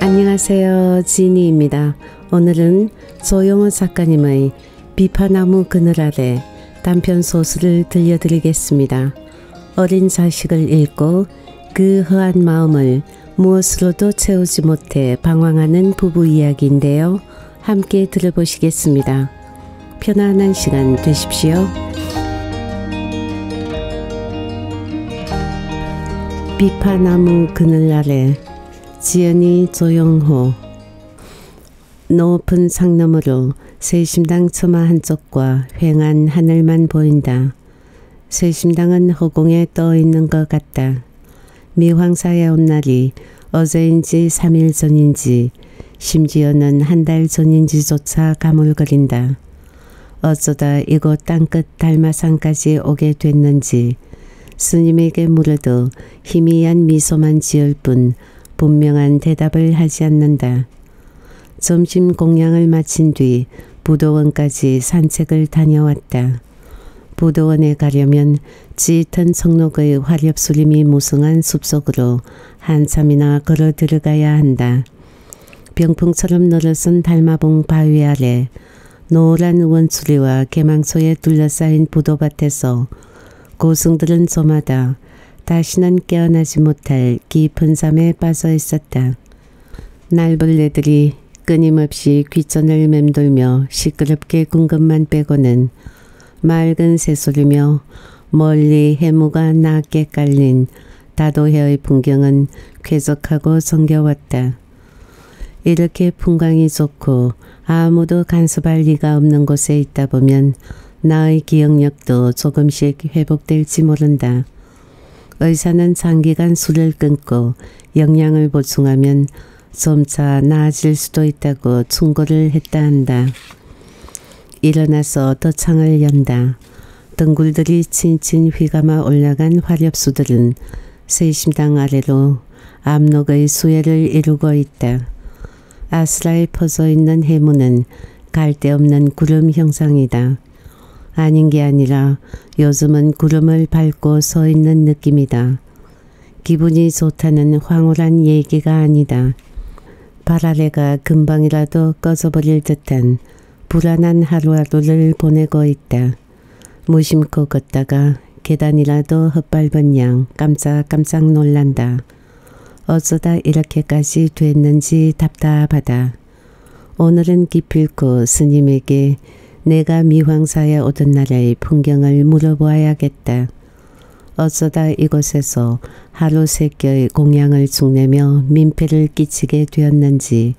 안녕하세요. 지니입니다. 오늘은 조영호 작가님의 비파나무 그늘 아래 단편 소설을 들려드리겠습니다. 어린 자식을 잃고 그 허한 마음을 무엇으로도 채우지 못해 방황하는 부부 이야기인데요. 함께 들어보시겠습니다. 편안한 시간 되십시오. 비파나무 그늘 아래 지연이 조영호 높은 상너머로 세심당 처마 한쪽과 휑한 하늘만 보인다. 세심당은 허공에 떠 있는 것 같다. 미황사에 온 날이 어제인지 3일 전인지 심지어는 한 달 전인지조차 가물거린다. 어쩌다 이곳 땅끝 달마산까지 오게 됐는지 스님에게 물어도 희미한 미소만 지을 뿐 분명한 대답을 하지 않는다. 점심 공양을 마친 뒤 부도원까지 산책을 다녀왔다. 부도원에 가려면 짙은 청록의 화렵수림이 무성한 숲속으로 한참이나 걸어 들어가야 한다. 병풍처럼 늘어선 달마봉 바위 아래 노란 원추리와 개망소에 둘러싸인 부도밭에서 고승들은 저마다 다시는 깨어나지 못할 깊은 잠에 빠져 있었다. 날벌레들이 끊임없이 귀전을 맴돌며 시끄럽게 궁금만 빼고는 맑은 새소리며 멀리 해무가 낮게 깔린 다도해의 풍경은 쾌적하고 정겨웠다. 이렇게 풍광이 좋고 아무도 간섭할 리가 없는 곳에 있다 보면 나의 기억력도 조금씩 회복될지 모른다. 의사는 장기간 술을 끊고 영양을 보충하면 점차 나아질 수도 있다고 충고를 했다 한다. 일어나서 덧창을 연다. 등굴들이 친친 휘감아 올라간 화렵수들은 세심당 아래로 암록의 수혜를 이루고 있다. 아스라에 퍼져 있는 해무는 갈데 없는 구름 형상이다. 아닌 게 아니라 요즘은 구름을 밟고 서 있는 느낌이다. 기분이 좋다는 황홀한 얘기가 아니다. 발 아래가 금방이라도 꺼져버릴 듯한 불안한 하루하루를 보내고 있다. 무심코 걷다가 계단이라도 헛밟은 양 깜짝깜짝 놀란다. 어쩌다 이렇게까지 됐는지 답답하다. 오늘은 기필코 스님에게 내가 미황사에 오던 날의 풍경을 물어보아야겠다. 어쩌다 이곳에서 하루 세껴의 공양을 죽내며 민폐를 끼치게 되었는지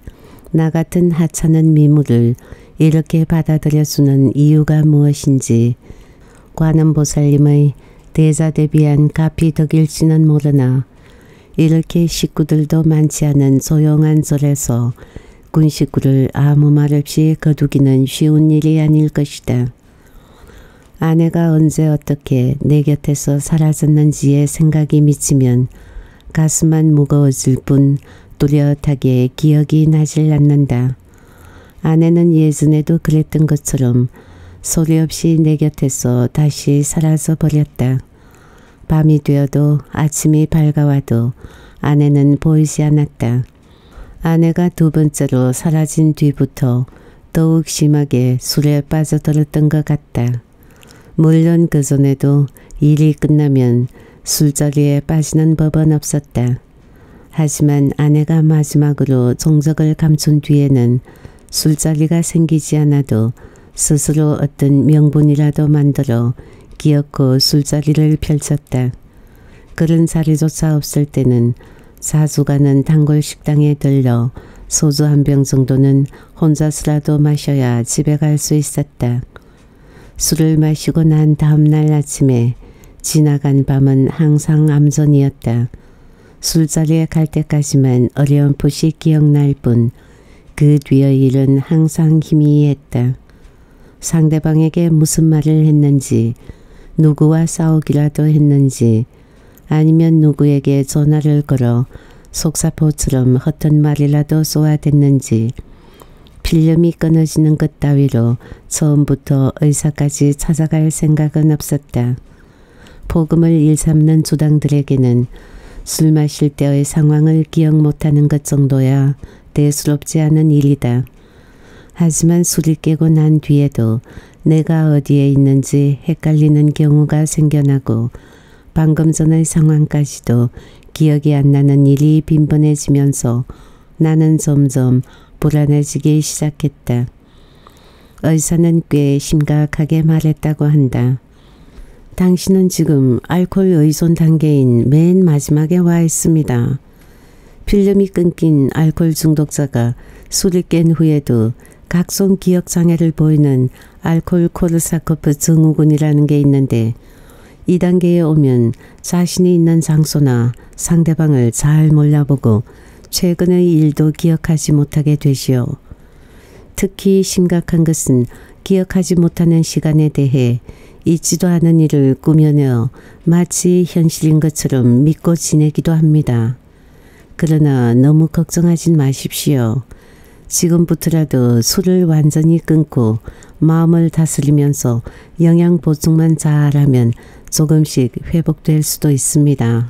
나 같은 하찮은 미물을 이렇게 받아들여주는 이유가 무엇인지 관음보살님의 대자 대비한 값이 덕일지는 모르나 이렇게 식구들도 많지 않은 조용한 절에서 군 식구를 아무 말 없이 거두기는 쉬운 일이 아닐 것이다. 아내가 언제 어떻게 내 곁에서 사라졌는지에 생각이 미치면 가슴만 무거워질 뿐 뚜렷하게 기억이 나질 않는다. 아내는 예전에도 그랬던 것처럼 소리 없이 내 곁에서 다시 사라져 버렸다. 밤이 되어도 아침이 밝아와도 아내는 보이지 않았다. 아내가 두 번째로 사라진 뒤부터 더욱 심하게 술에 빠져들었던 것 같다. 물론 그 전에도 일이 끝나면 술자리에 빠지는 법은 없었다. 하지만 아내가 마지막으로 종적을 감춘 뒤에는 술자리가 생기지 않아도 스스로 어떤 명분이라도 만들어 기어코 술자리를 펼쳤다. 그런 자리조차 없을 때는 자주 가는 단골 식당에 들러 소주 한 병 정도는 혼자서라도 마셔야 집에 갈 수 있었다. 술을 마시고 난 다음날 아침에 지나간 밤은 항상 암전이었다. 술자리에 갈 때까지만 어려운풋이 기억날 뿐 그 뒤의 일은 항상 희미했다. 상대방에게 무슨 말을 했는지 누구와 싸우기라도 했는지 아니면 누구에게 전화를 걸어 속사포처럼 헛된 말이라도 쏘아댔는지 필름이 끊어지는 것 따위로 처음부터 의사까지 찾아갈 생각은 없었다. 폭음을 일삼는 주당들에게는 술 마실 때의 상황을 기억 못하는 것 정도야 대수롭지 않은 일이다. 하지만 술이 깨고 난 뒤에도 내가 어디에 있는지 헷갈리는 경우가 생겨나고 방금 전의 상황까지도 기억이 안 나는 일이 빈번해지면서 나는 점점 불안해지기 시작했다. 의사는 꽤 심각하게 말했다고 한다. 당신은 지금 알코올 의존 단계인 맨 마지막에 와 있습니다. 필름이 끊긴 알코올 중독자가 술이 깬 후에도 각종 기억 장애를 보이는 알코올 코르사코프 증후군이라는 게 있는데 이 단계에 오면 자신이 있는 장소나 상대방을 잘 몰라보고 최근의 일도 기억하지 못하게 되시오. 특히 심각한 것은 기억하지 못하는 시간에 대해 있지도 않은 일을 꾸며내어 마치 현실인 것처럼 믿고 지내기도 합니다. 그러나 너무 걱정하진 마십시오. 지금부터라도 술을 완전히 끊고 마음을 다스리면서 영양 보충만 잘하면 조금씩 회복될 수도 있습니다.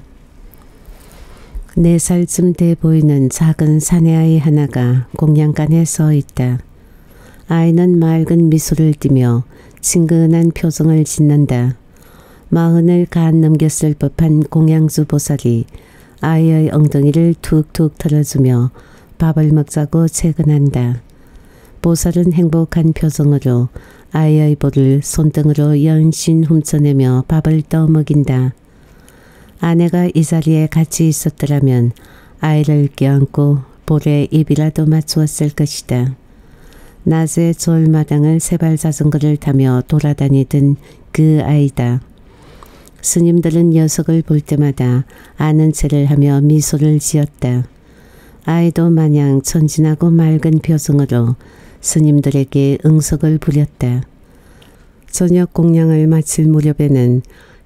4살쯤 돼 보이는 작은 사내아이 하나가 공양간에 서 있다. 아이는 맑은 미소를 띠며 친근한 표정을 짓는다. 마흔을 간 넘겼을 법한 공양주 보살이 아이의 엉덩이를 툭툭 털어주며 밥을 먹자고 채근한다. 보살은 행복한 표정으로 볼을 손등으로 연신 훔쳐내며 밥을 떠먹인다. 아내가 이 자리에 같이 있었더라면 아이를 껴안고 볼에 입이라도 맞추었을 것이다. 낮에 졸마당을 세발 자전거를 타며 돌아다니던 그 아이다. 스님들은 녀석을 볼 때마다 아는 체를 하며 미소를 지었다. 아이도 마냥 천진하고 맑은 표정으로 스님들에게 응석을 부렸다. 저녁 공양을 마칠 무렵에는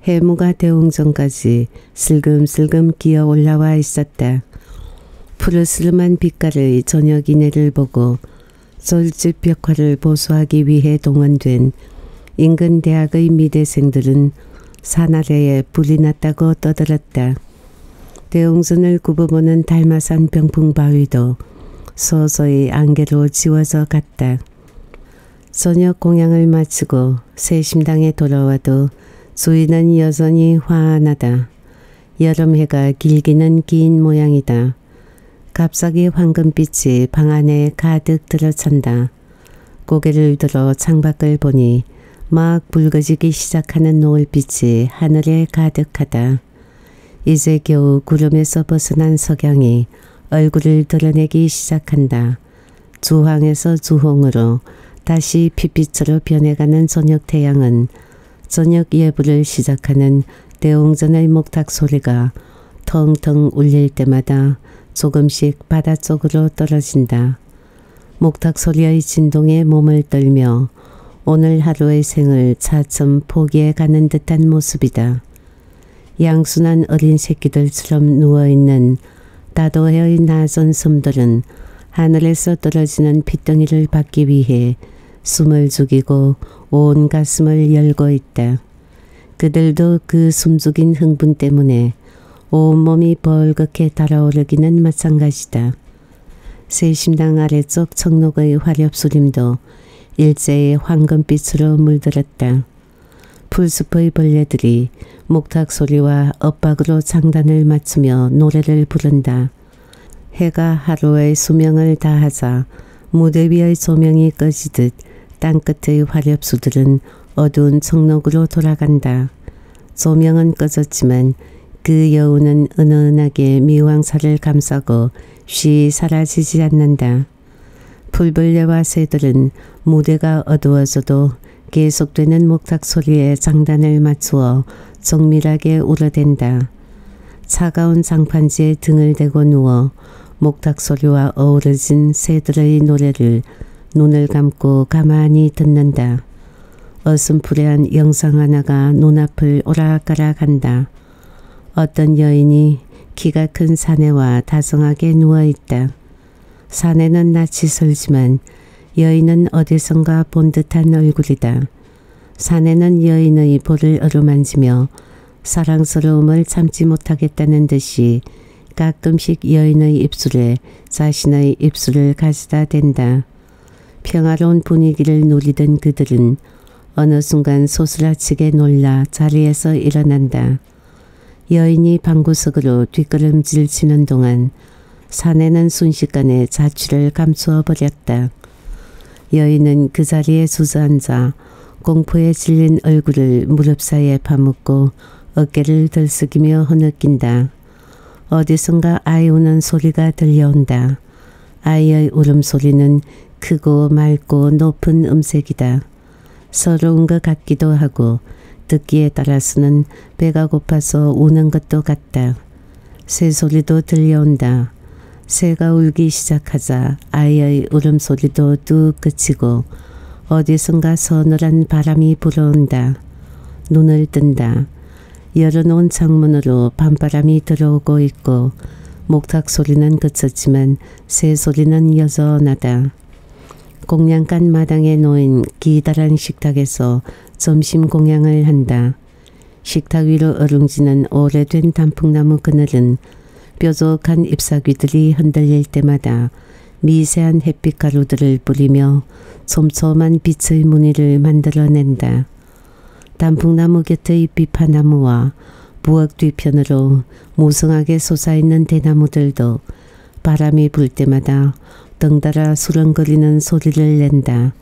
해무가 대웅전까지 슬금슬금 기어 올라와 있었다. 푸르스름한 빛깔의 저녁 이내를 보고 솔집 벽화를 보수하기 위해 동원된 인근 대학의 미대생들은 산 아래에 불이 났다고 떠들었다. 대웅전을 굽어보는 달마산 병풍 바위도 서서히 안개로 지워져 갔다. 저녁 공양을 마치고 새 심당에 돌아와도 주인은 여전히 화나다. 여름 해가 길기는 긴 모양이다. 갑자기 황금빛이 방 안에 가득 들어찬다. 고개를 들어 창밖을 보니 막 붉어지기 시작하는 노을빛이 하늘에 가득하다. 이제 겨우 구름에서 벗어난 석양이 얼굴을 드러내기 시작한다. 주황에서 주홍으로 다시 핏빛으로 변해가는 저녁 태양은 저녁 예불을 시작하는 대웅전의 목탁 소리가 텅텅 울릴 때마다 조금씩 바다 쪽으로 떨어진다. 목탁 소리의 진동에 몸을 떨며 오늘 하루의 생을 차츰 포기해 가는 듯한 모습이다. 양순한 어린 새끼들처럼 누워있는 다도해의 나선 섬들은 하늘에서 떨어지는 핏덩이를 받기 위해 숨을 죽이고 온 가슴을 열고 있다. 그들도 그 숨죽인 흥분 때문에 온몸이 벌겋게 달아오르기는 마찬가지다. 세심당 아래쪽 청록의 화렵수림도 일제히 황금빛으로 물들었다. 풀숲의 벌레들이 목탁 소리와 엇박으로 장단을 맞추며 노래를 부른다. 해가 하루의 수명을 다하자 무대 위의 조명이 꺼지듯 땅끝의 화렵수들은 어두운 청록으로 돌아간다. 조명은 꺼졌지만 그 여우는 은은하게 미왕사를 감싸고 쉬 사라지지 않는다. 풀벌레와 새들은 무대가 어두워져도 계속되는 목탁 소리에 장단을 맞추어 정밀하게 울어댄다. 차가운 장판지에 등을 대고 누워 목탁 소리와 어우러진 새들의 노래를 눈을 감고 가만히 듣는다. 어슴푸레한 영상 하나가 눈앞을 오락가락한다. 어떤 여인이 키가 큰 사내와 다정하게 누워있다. 사내는 낯이 설지만 여인은 어디선가 본 듯한 얼굴이다. 사내는 여인의 볼을 어루만지며 사랑스러움을 참지 못하겠다는 듯이 가끔씩 여인의 입술에 자신의 입술을 가지다 댄다. 평화로운 분위기를 누리던 그들은 어느 순간 소스라치게 놀라 자리에서 일어난다. 여인이 방구석으로 뒷걸음질 치는 동안 사내는 순식간에 자취를 감추어 버렸다. 여인은 그 자리에 주저앉아 공포에 질린 얼굴을 무릎 사이에 파묻고 어깨를 들썩이며 흐느낀다. 어디선가 아이 우는 소리가 들려온다. 아이의 울음소리는 크고 맑고 높은 음색이다. 서러운 것 같기도 하고 듣기에 따라서는 배가 고파서 우는 것도 같다. 새소리도 들려온다. 새가 울기 시작하자 아이의 울음소리도 뚝 그치고 어디선가 서늘한 바람이 불어온다. 눈을 뜬다. 열어놓은 창문으로 밤바람이 들어오고 있고 목탁 소리는 그쳤지만 새 소리는 여전하다. 공양간 마당에 놓인 기다란 식탁에서 점심 공양을 한다. 식탁 위로 어룽지는 오래된 단풍나무 그늘은 뾰족한 잎사귀들이 흔들릴 때마다 미세한 햇빛 가루들을 뿌리며 촘촘한 빛의 무늬를 만들어낸다. 단풍나무 곁의 비파나무와 부엌 뒤편으로 무성하게 솟아있는 대나무들도 바람이 불 때마다 덩달아 수렁거리는 소리를 낸다.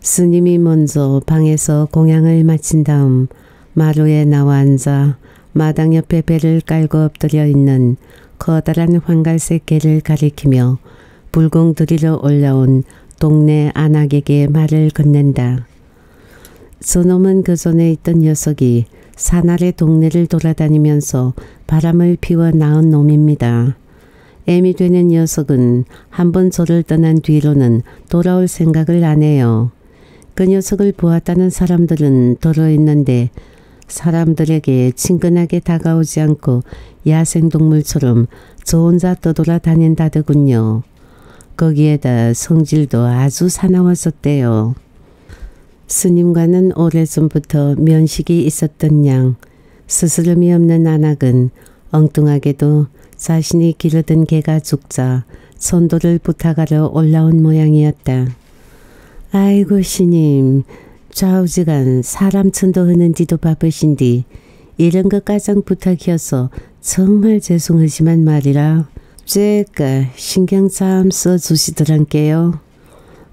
스님이 먼저 방에서 공양을 마친 다음 마루에 나와 앉아 마당 옆에 배를 깔고 엎드려 있는 커다란 황갈색 개를 가리키며 불공 들이러 올라온 동네 안악에게 말을 건넨다. 저놈은 그 전에 있던 녀석이 사날의 동네를 돌아다니면서 바람을 피워 낳은 놈입니다. 애미 되는 녀석은 한 번 저를 떠난 뒤로는 돌아올 생각을 안 해요. 그 녀석을 보았다는 사람들은 덜어 있는데 사람들에게 친근하게 다가오지 않고 야생동물처럼 저 혼자 떠돌아 다닌다더군요. 거기에다 성질도 아주 사나웠었대요. 스님과는 오래전부터 면식이 있었던 양 스스럼이 없는 안악은 엉뚱하게도 자신이 기르던 개가 죽자 선도를 부탁하러 올라온 모양이었다. 아이고 스님 좌우지간 사람 천도하는지도 바쁘신디 이런 것 가장 부탁이어서 정말 죄송하지만 말이라 제가 신경 참 써주시더란께요.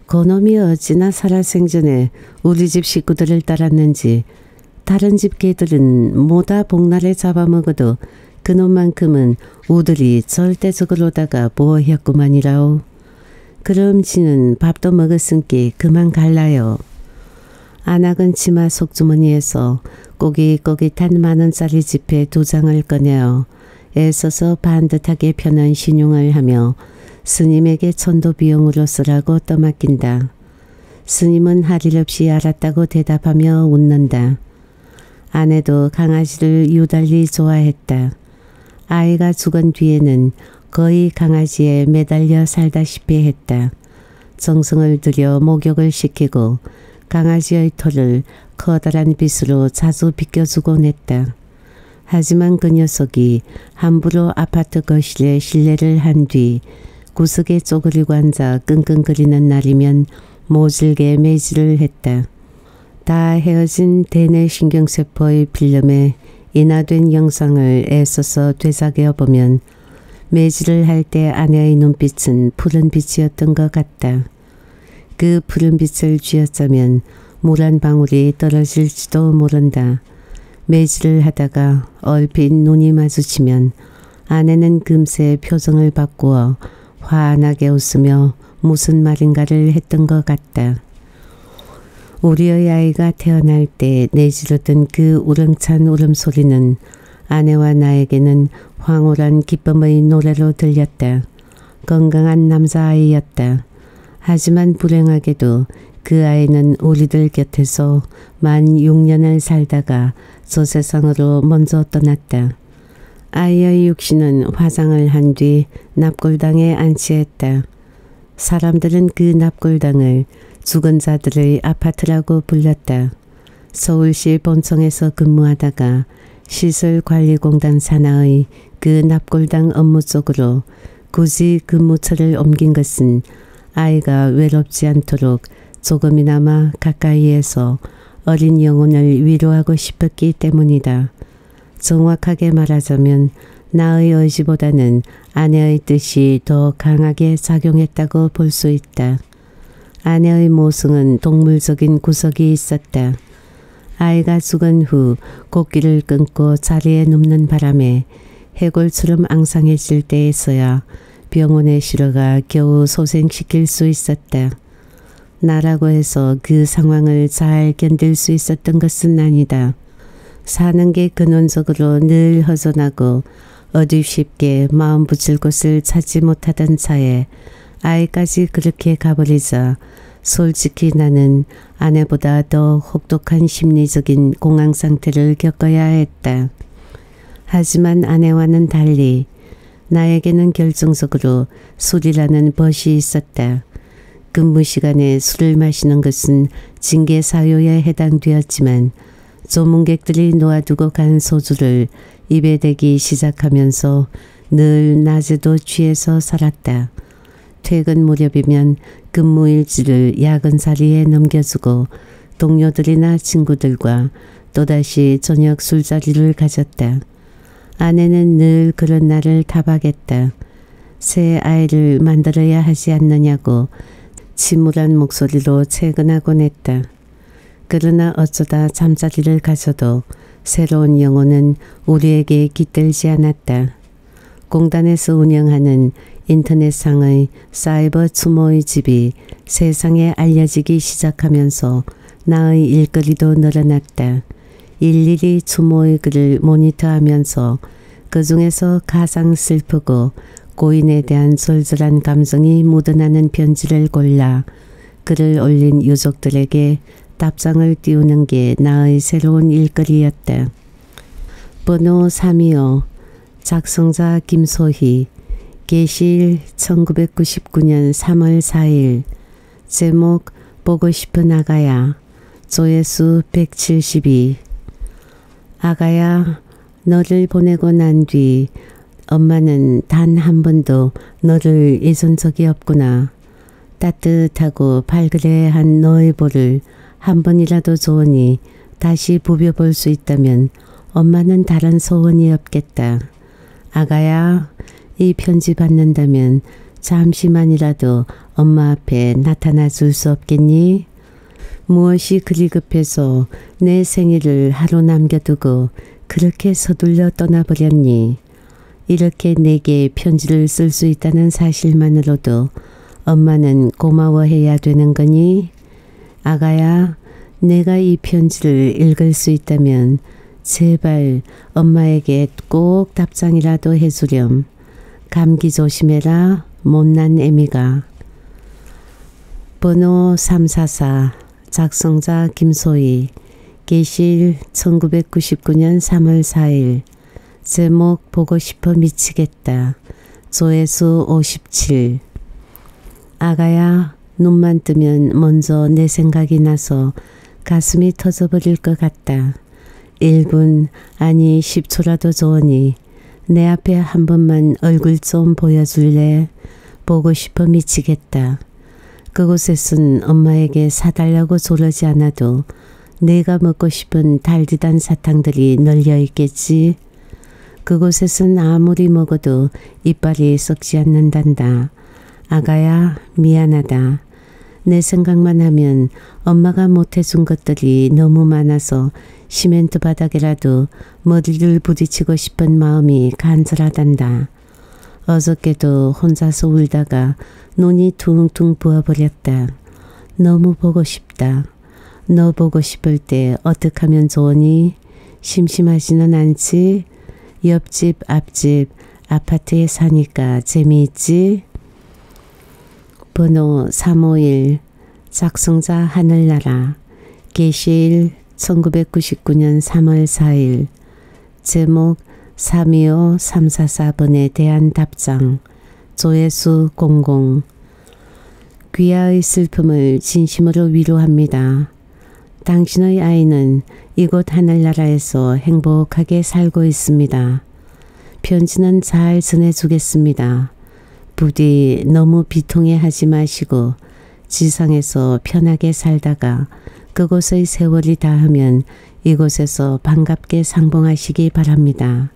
그놈이 어찌나 살아생전에 우리 집 식구들을 따랐는지 다른 집 개들은 모다 복날에 잡아먹어도 그놈만큼은 우들이 절대적으로다가 보호했구만이라오. 그럼 지는 밥도 먹었으니 그만 갈라요. 안악은 치마 속주머니에서 꼬깃꼬깃한 만원짜리 지폐 두 장을 꺼내어 애써서 반듯하게 편한 신용을 하며 스님에게 천도 비용으로 쓰라고 떠맡긴다. 스님은 할 일 없이 알았다고 대답하며 웃는다. 아내도 강아지를 유달리 좋아했다. 아이가 죽은 뒤에는 거의 강아지에 매달려 살다시피 했다. 정성을 들여 목욕을 시키고 강아지의 털을 커다란 빗으로 자주 빗겨주곤 했다. 하지만 그 녀석이 함부로 아파트 거실에 실례를 한 뒤 구석에 쪼그리고 앉아 끙끙거리는 날이면 모질게 매질을 했다. 다 헤어진 대뇌 신경세포의 필름에 인화된 영상을 애써서 되새겨 보면 매질을 할 때 아내의 눈빛은 푸른 빛이었던 것 같다. 그 푸른 빛을 쥐었자면 물한 방울이 떨어질지도 모른다. 매질을 하다가 얼핏 눈이 마주치면 아내는 금세 표정을 바꾸어 환하게 웃으며 무슨 말인가를 했던 것 같다. 우리의 아이가 태어날 때 내지르던 그 우렁찬 울음소리는 아내와 나에게는 황홀한 기쁨의 노래로 들렸다. 건강한 남자아이였다. 하지만 불행하게도 그 아이는 우리들 곁에서 만 6년을 살다가 저 세상으로 먼저 떠났다. 아이의 육신은 화장을 한 뒤 납골당에 안치했다. 사람들은 그 납골당을 죽은 자들의 아파트라고 불렀다. 서울시 본청에서 근무하다가 시설관리공단 산하의 그 납골당 업무 속으로 굳이 근무처를 옮긴 것은 아이가 외롭지 않도록 조금이나마 가까이에서 어린 영혼을 위로하고 싶었기 때문이다. 정확하게 말하자면 나의 의지보다는 아내의 뜻이 더 강하게 작용했다고 볼 수 있다. 아내의 모승은 동물적인 구석이 있었다. 아이가 죽은 후 곡기를 끊고 자리에 눕는 바람에 해골처럼 앙상해질 때에서야 병원에 실어가 겨우 소생시킬 수 있었다. 나라고 해서 그 상황을 잘 견딜 수 있었던 것은 아니다. 사는 게 근원적으로 늘 허전하고 어디 쉽게 마음 붙일 곳을 찾지 못하던 차에 아이까지 그렇게 가버리자 솔직히 나는 아내보다 더 혹독한 심리적인 공황 상태를 겪어야 했다. 하지만 아내와는 달리 나에게는 결정적으로 술이라는 벗이 있었다. 근무 시간에 술을 마시는 것은 징계 사유에 해당되었지만 조문객들이 놓아두고 간 소주를 입에 대기 시작하면서 늘 낮에도 취해서 살았다. 퇴근 무렵이면 근무일지를 야근자리에 넘겨주고 동료들이나 친구들과 또다시 저녁 술자리를 가졌다. 아내는 늘 그런 날을 타박했다. 새 아이를 만들어야 하지 않느냐고 침울한 목소리로 채근하곤 했다. 그러나 어쩌다 잠자리를 가져도 새로운 영혼은 우리에게 깃들지 않았다. 공단에서 운영하는 인터넷상의 사이버 추모의 집이 세상에 알려지기 시작하면서 나의 일거리도 늘어났다. 일일이 추모의 글을 모니터하면서 그 중에서 가장 슬프고 고인에 대한 솔솔한 감성이 묻어나는 편지를 골라 글을 올린 유족들에게 답장을 띄우는 게 나의 새로운 일거리였다. 번호 325 작성자 김소희 게시일 1999년 3월 4일 제목 보고 싶은 아가야 조회수 172 아가야 너를 보내고 난 뒤 엄마는 단 한 번도 너를 잊은 적이 없구나. 따뜻하고 발그레한 너의 볼을 한 번이라도 좋으니 다시 부벼볼 수 있다면 엄마는 다른 소원이 없겠다. 아가야 이 편지 받는다면 잠시만이라도 엄마 앞에 나타나 줄 수 없겠니? 무엇이 그리 급해서 내 생일을 하루 남겨두고 그렇게 서둘러 떠나버렸니? 이렇게 내게 편지를 쓸 수 있다는 사실만으로도 엄마는 고마워해야 되는 거니? 아가야, 내가 이 편지를 읽을 수 있다면 제발 엄마에게 꼭 답장이라도 해주렴. 감기 조심해라, 못난 애미가. 번호 344 작성자 김소희 게실 1999년 3월 4일 제목 보고 싶어 미치겠다. 조회수 57 아가야 눈만 뜨면 먼저 내 생각이 나서 가슴이 터져버릴 것 같다. 1분 아니 10초라도 좋으니 내 앞에 한 번만 얼굴 좀 보여줄래? 보고 싶어 미치겠다. 그곳에선 엄마에게 사달라고 조르지 않아도 내가 먹고 싶은 달디단 사탕들이 널려 있겠지. 그곳에선 아무리 먹어도 이빨이 썩지 않는단다. 아가야 미안하다. 내 생각만 하면 엄마가 못해준 것들이 너무 많아서 시멘트 바닥이라도 머리를 부딪히고 싶은 마음이 간절하단다. 어저께도 혼자서 울다가 눈이 퉁퉁 부어버렸다. 너무 보고 싶다. 너 보고 싶을 때 어떻게 하면 좋으니? 심심하지는 않지? 옆집, 앞집, 아파트에 사니까 재미있지? 번호 351 작성자 하늘나라 게시일 1999년 3월 4일 제목 325 344번에 대한 답장 조회수 00 귀하의 슬픔을 진심으로 위로합니다. 당신의 아이는 이곳 하늘나라에서 행복하게 살고 있습니다. 편지는 잘 전해주겠습니다. 부디 너무 비통해하지 마시고 지상에서 편하게 살다가 그곳의 세월이 다하면 이곳에서 반갑게 상봉하시기 바랍니다.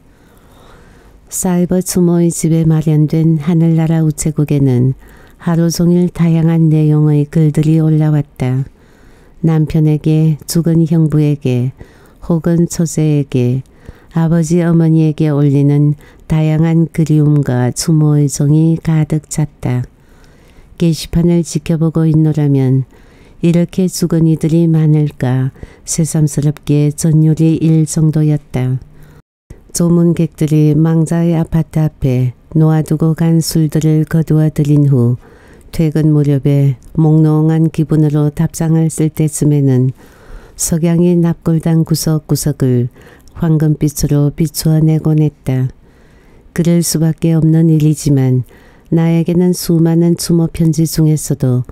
사이버 추모의 집에 마련된 하늘나라 우체국에는 하루 종일 다양한 내용의 글들이 올라왔다. 남편에게 죽은 형부에게 혹은 처제에게 아버지 어머니에게 올리는 다양한 그리움과 추모의 정이 가득 찼다. 게시판을 지켜보고 있노라면 이렇게 죽은 이들이 많을까 새삼스럽게 전율이 일 정도였다. 조문객들이 망자의 아파트 앞에 놓아두고 간 술들을 거두어 들인 후 퇴근 무렵에 몽롱한 기분으로 답장을 쓸 때쯤에는 석양이 납골당 구석구석을 황금빛으로 비추어내곤 했다. 그럴 수밖에 없는 일이지만 나에게는 수많은 추모 편지 중에서도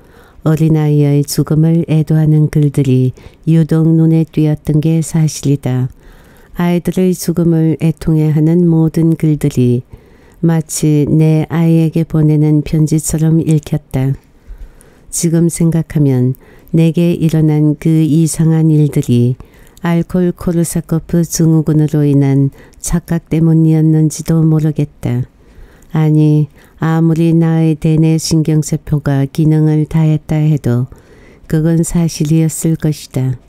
어린아이의 죽음을 애도하는 글들이 유독 눈에 띄었던 게 사실이다. 아이들의 죽음을 애통해 하는 모든 글들이 마치 내 아이에게 보내는 편지처럼 읽혔다. 지금 생각하면 내게 일어난 그 이상한 일들이 알콜 코르사코프 증후군으로 인한 착각 때문이었는지도 모르겠다. 아니 아무리 나의 대뇌 신경세포가 기능을 다했다 해도 그건 사실이었을 것이다.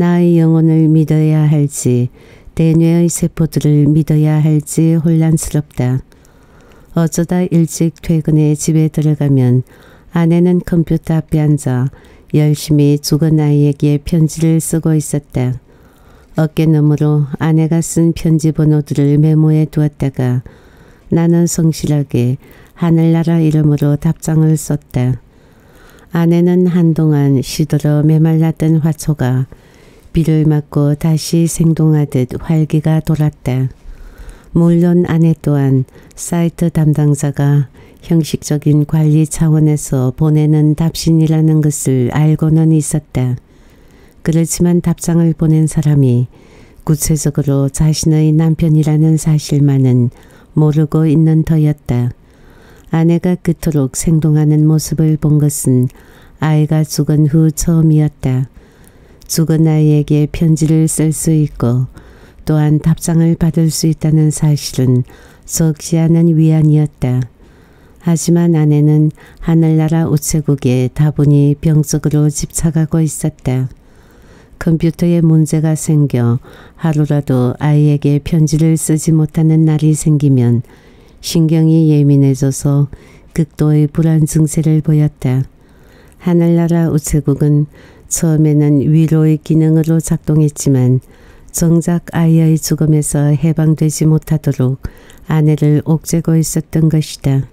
나의 영혼을 믿어야 할지 대뇌의 세포들을 믿어야 할지 혼란스럽다. 어쩌다 일찍 퇴근해 집에 들어가면 아내는 컴퓨터 앞에 앉아 열심히 죽은 아이에게 편지를 쓰고 있었다. 어깨 너머로 아내가 쓴 편지 번호들을 메모해 두었다가 나는 성실하게 하늘나라 이름으로 답장을 썼다. 아내는 한동안 시들어 메말랐던 화초가 비를 맞고 다시 생동하듯 활기가 돌았다. 물론 아내 또한 사이트 담당자가 형식적인 관리 차원에서 보내는 답신이라는 것을 알고는 있었다. 그렇지만 답장을 보낸 사람이 구체적으로 자신의 남편이라는 사실만은 모르고 있는 터였다. 아내가 그토록 생동하는 모습을 본 것은 아이가 죽은 후 처음이었다. 죽은 아이에게 편지를 쓸 수 있고 또한 답장을 받을 수 있다는 사실은 적지 않은 위안이었다. 하지만 아내는 하늘나라 우체국에 다분히 병적으로 집착하고 있었다. 컴퓨터에 문제가 생겨 하루라도 아이에게 편지를 쓰지 못하는 날이 생기면 신경이 예민해져서 극도의 불안 증세를 보였다. 하늘나라 우체국은 처음에는 위로의 기능으로 작동했지만 정작 아이의 죽음에서 해방되지 못하도록 아내를 옥죄고 있었던 것이다.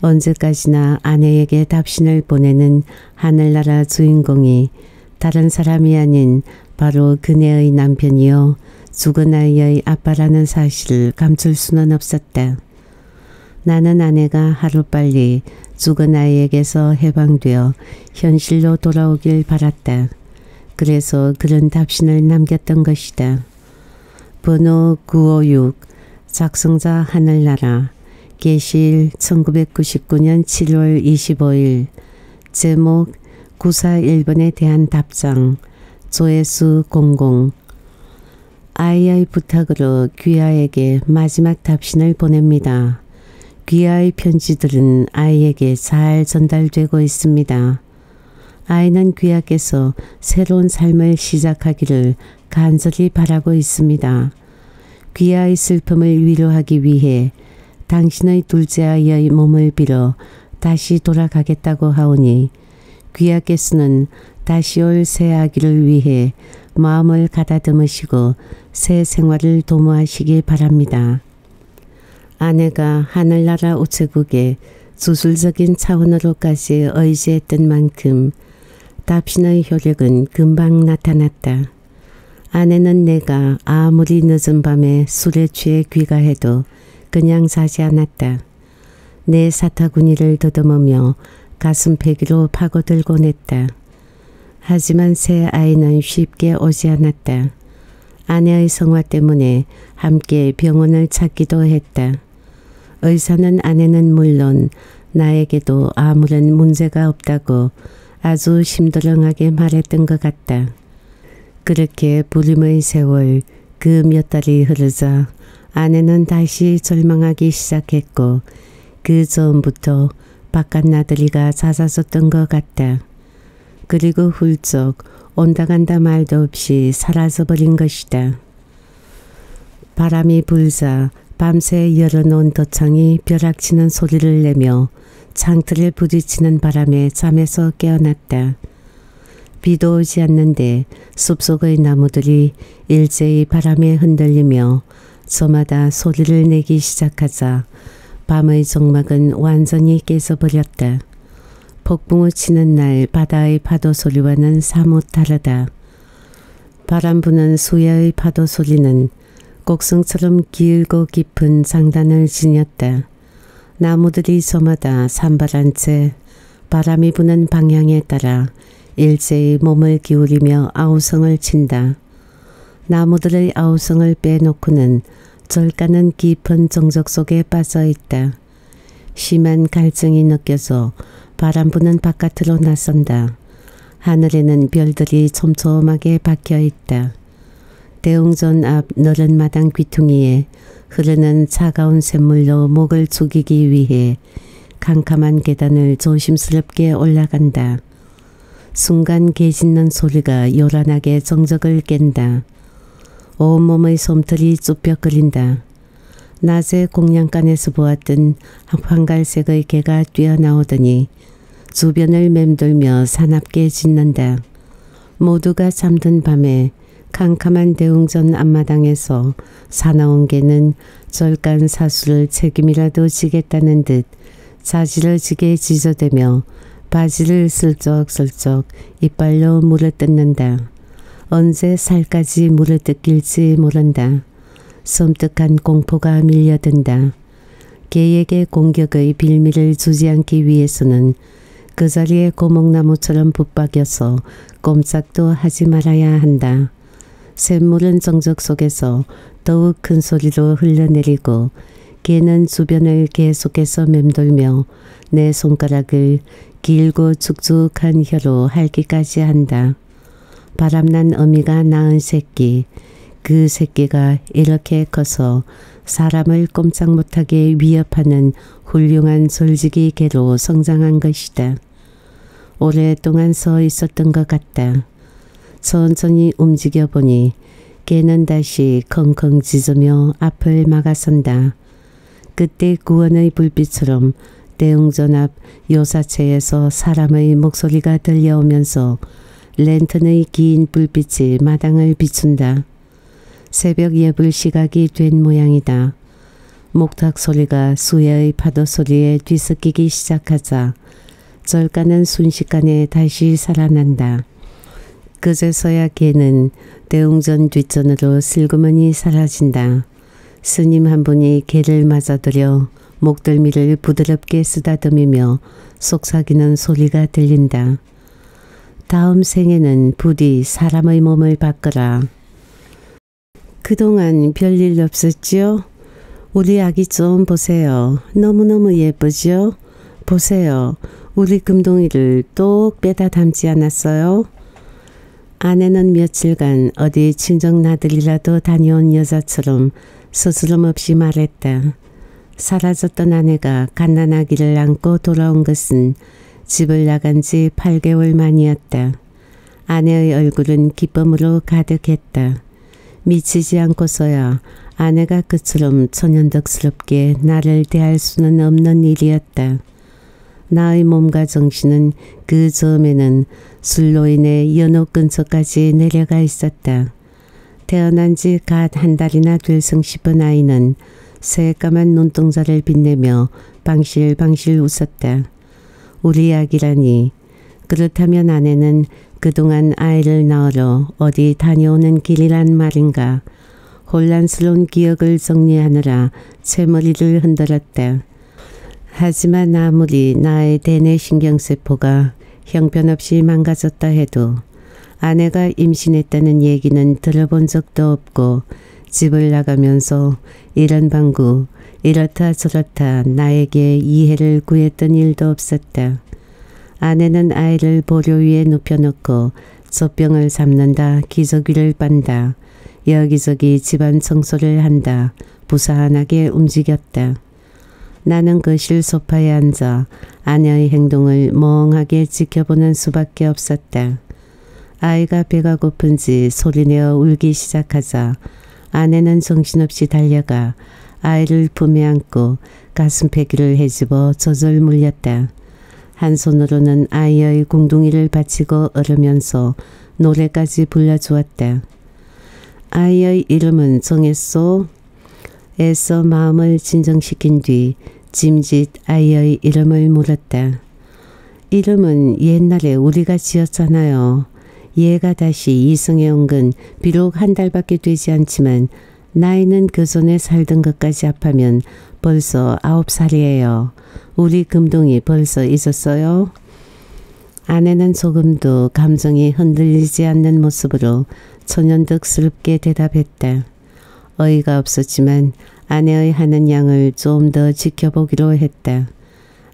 언제까지나 아내에게 답신을 보내는 하늘나라 주인공이 다른 사람이 아닌 바로 그네의 남편이요 죽은 아이의 아빠라는 사실을 감출 수는 없었다. 나는 아내가 하루빨리 죽은 아이에게서 해방되어 현실로 돌아오길 바랐다. 그래서 그런 답신을 남겼던 것이다. 번호 956 작성자 하늘나라 게시일 1999년 7월 25일 제목 941번에 대한 답장 조회수 00 아이의 부탁으로 귀하에게 마지막 답신을 보냅니다. 귀하의 편지들은 아이에게 잘 전달되고 있습니다. 아이는 귀하께서 새로운 삶을 시작하기를 간절히 바라고 있습니다. 귀하의 슬픔을 위로하기 위해 당신의 둘째 아이의 몸을 빌어 다시 돌아가겠다고 하오니 귀하께서는 다시 올 새 아기를 위해 마음을 가다듬으시고 새 생활을 도모하시기 바랍니다. 아내가 하늘나라 우체국에 주술적인 차원으로까지 의지했던 만큼 답신의 효력은 금방 나타났다. 아내는 내가 아무리 늦은 밤에 술에 취해 귀가해도 그냥 자지 않았다. 내 사타구니를 더듬으며 가슴 패기로 파고들곤 했다. 하지만 새 아이는 쉽게 오지 않았다. 아내의 성화 때문에 함께 병원을 찾기도 했다. 의사는 아내는 물론 나에게도 아무런 문제가 없다고 아주 심드렁하게 말했던 것 같다. 그렇게 불임의 세월 그 몇 달이 흐르자 아내는 다시 절망하기 시작했고 그 전부터 바깥 나들이가 잦아졌던 것 같다. 그리고 훌쩍 온다 간다 말도 없이 사라져버린 것이다. 바람이 불자 밤새 열어놓은 덧창이 벼락치는 소리를 내며 창틀에 부딪히는 바람에 잠에서 깨어났다. 비도 오지 않는데 숲속의 나무들이 일제히 바람에 흔들리며 저마다 소리를 내기 시작하자 밤의 정막은 완전히 깨져버렸다. 폭풍우 치는 날 바다의 파도 소리와는 사뭇 다르다. 바람 부는 수야의 파도 소리는 곡성처럼 길고 깊은 장단을 지녔다. 나무들이 저마다 산발한 채 바람이 부는 방향에 따라 일제히 몸을 기울이며 아우성을 친다. 나무들의 아우성을 빼놓고는 절가는 깊은 정적 속에 빠져 있다. 심한 갈증이 느껴져 바람 부는 바깥으로 나선다. 하늘에는 별들이 촘촘하게 박혀 있다. 대웅전 앞 너른 마당 귀퉁이에 흐르는 차가운 샘물로 목을 죽이기 위해 캄캄한 계단을 조심스럽게 올라간다. 순간 개 짖는 소리가 요란하게 정적을 깬다. 온몸의 솜털이 쭈뼛거린다. 낮에 공양간에서 보았던 황갈색의 개가 뛰어나오더니 주변을 맴돌며 사납게 짖는다. 모두가 잠든 밤에 캄캄한 대웅전 앞마당에서 사나운 개는 절간 사수를 책임이라도 지겠다는 듯 자지러지게 지저대며 바지를 슬쩍슬쩍 이빨로 물어 뜯는다. 언제 살까지 물을 뜯길지 모른다. 섬뜩한 공포가 밀려든다. 개에게 공격의 빌미를 주지 않기 위해서는 그 자리에 고목나무처럼 붙박여서 꼼짝도 하지 말아야 한다. 샘물은 정적 속에서 더욱 큰 소리로 흘러내리고 개는 주변을 계속해서 맴돌며 내 손가락을 길고 축축한 혀로 핥기까지 한다. 바람난 어미가 낳은 새끼, 그 새끼가 이렇게 커서 사람을 꼼짝 못하게 위협하는 훌륭한 솔직이 개로 성장한 것이다. 오랫동안 서 있었던 것 같다. 천천히 움직여 보니 개는 다시 컹컹 짖으며 앞을 막아선다. 그때 구원의 불빛처럼 대웅전 앞 요사체에서 사람의 목소리가 들려오면서 랜턴의 긴 불빛이 마당을 비춘다. 새벽 예불 시각이 된 모양이다. 목탁 소리가 수야의 파도 소리에 뒤섞이기 시작하자 절가는 순식간에 다시 살아난다. 그제서야 개는 대웅전 뒷전으로 슬그머니 사라진다. 스님 한 분이 개를 맞아들여 목덜미를 부드럽게 쓰다듬으며 속삭이는 소리가 들린다. 다음 생에는 부디 사람의 몸을 바꿔라. 그동안 별일 없었지요? 우리 아기 좀 보세요. 너무너무 예쁘죠? 보세요. 우리 금동이를 똑 빼다 담지 않았어요? 아내는 며칠간 어디 친정 나들이라도 다녀온 여자처럼 스스럼 없이 말했다. 사라졌던 아내가 갓난아기를 안고 돌아온 것은 집을 나간 지 8개월 만이었다. 아내의 얼굴은 기쁨으로 가득했다. 미치지 않고서야 아내가 그처럼 천연덕스럽게 나를 대할 수는 없는 일이었다. 나의 몸과 정신은 그 즈음에는 술로 인해 연옥 근처까지 내려가 있었다. 태어난 지 갓 한 달이나 될 성싶은 아이는 새까만 눈동자를 빛내며 방실방실 웃었다. 우리 아기라니 그렇다면 아내는 그동안 아이를 낳으러 어디 다녀오는 길이란 말인가. 혼란스러운 기억을 정리하느라 채머리를 흔들었다. 하지만 아무리 나의 대뇌 신경세포가 형편없이 망가졌다 해도 아내가 임신했다는 얘기는 들어본 적도 없고 집을 나가면서 이런 방구 이렇다 저렇다 나에게 이해를 구했던 일도 없었다. 아내는 아이를 보료 위에 눕혀놓고 젖병을 잡는다 기저귀를 빤다 여기저기 집안 청소를 한다 부사하게 움직였다. 나는 거실 소파에 앉아 아내의 행동을 멍하게 지켜보는 수밖에 없었다. 아이가 배가 고픈지 소리내어 울기 시작하자 아내는 정신없이 달려가 아이를 품에 안고 가슴패기를 헤집어 젖을 물렸다. 한 손으로는 아이의 공둥이를 받치고 얼으면서 노래까지 불러주었다. 아이의 이름은 정했소. 애써 마음을 진정시킨 뒤 짐짓 아이의 이름을 물었다. 이름은 옛날에 우리가 지었잖아요. 얘가 다시 이승에 온 건 비록 한 달밖에 되지 않지만 나이는 교전에 살던 것까지 합하면 벌써 아홉 살이에요. 우리 금동이 벌써 있었어요? 아내는 조금도 감정이 흔들리지 않는 모습으로 천연덕스럽게 대답했다. 어이가 없었지만 아내의 하는 양을 좀 더 지켜보기로 했다.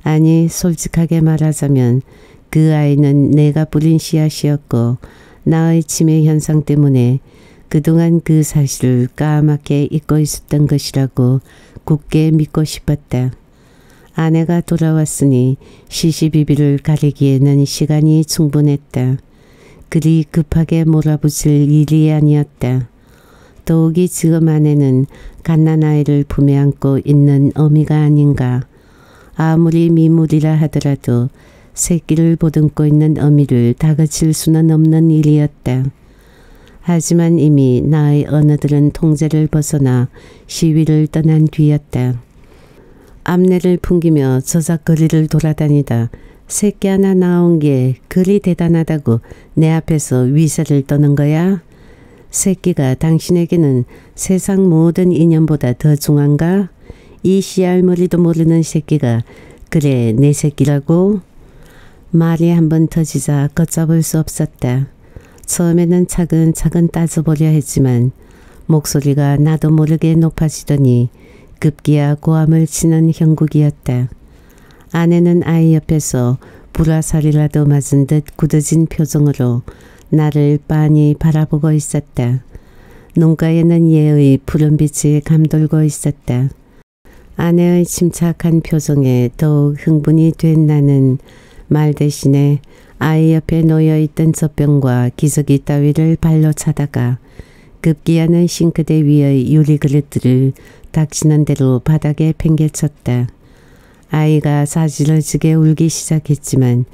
아니 솔직하게 말하자면 그 아이는 내가 뿌린 씨앗이었고 나의 치매 현상 때문에 그동안 그 사실을 까맣게 잊고 있었던 것이라고 굳게 믿고 싶었다. 아내가 돌아왔으니 시시비비를 가리기에는 시간이 충분했다. 그리 급하게 몰아붙일 일이 아니었다. 더욱이 지금 아내는 갓난아이를 품에 안고 있는 어미가 아닌가. 아무리 미물이라 하더라도 새끼를 보듬고 있는 어미를 다그칠 수는 없는 일이었다. 하지만 이미 나의 언어들은 통제를 벗어나 시위를 떠난 뒤였다. 암내를 풍기며 저작거리를 돌아다니다 새끼 하나 나온 게 그리 대단하다고 내 앞에서 위세를 떠는 거야? 새끼가 당신에게는 세상 모든 인연보다 더 중한가? 이 씨알머리도 모르는 새끼가 그래 내 새끼라고? 말이 한 번 터지자 걷잡을 수 없었다. 처음에는 차근차근 따져보려 했지만 목소리가 나도 모르게 높아지더니 급기야 고함을 치는 형국이었다. 아내는 아이 옆에서 불화살이라도 맞은 듯 굳어진 표정으로 나를 빤히 바라보고 있었다. 눈가에는 예의 푸른 빛이 감돌고 있었다. 아내의 침착한 표정에 더욱 흥분이 된 나는 말 대신에 아이 옆에 놓여있던 젖병과 기저귀 따위를 발로 차다가 급기야는 싱크대 위의 유리 그릇들을 닥치는 대로 바닥에 팽개쳤다. 아이가 사지러지게 울기 시작했지만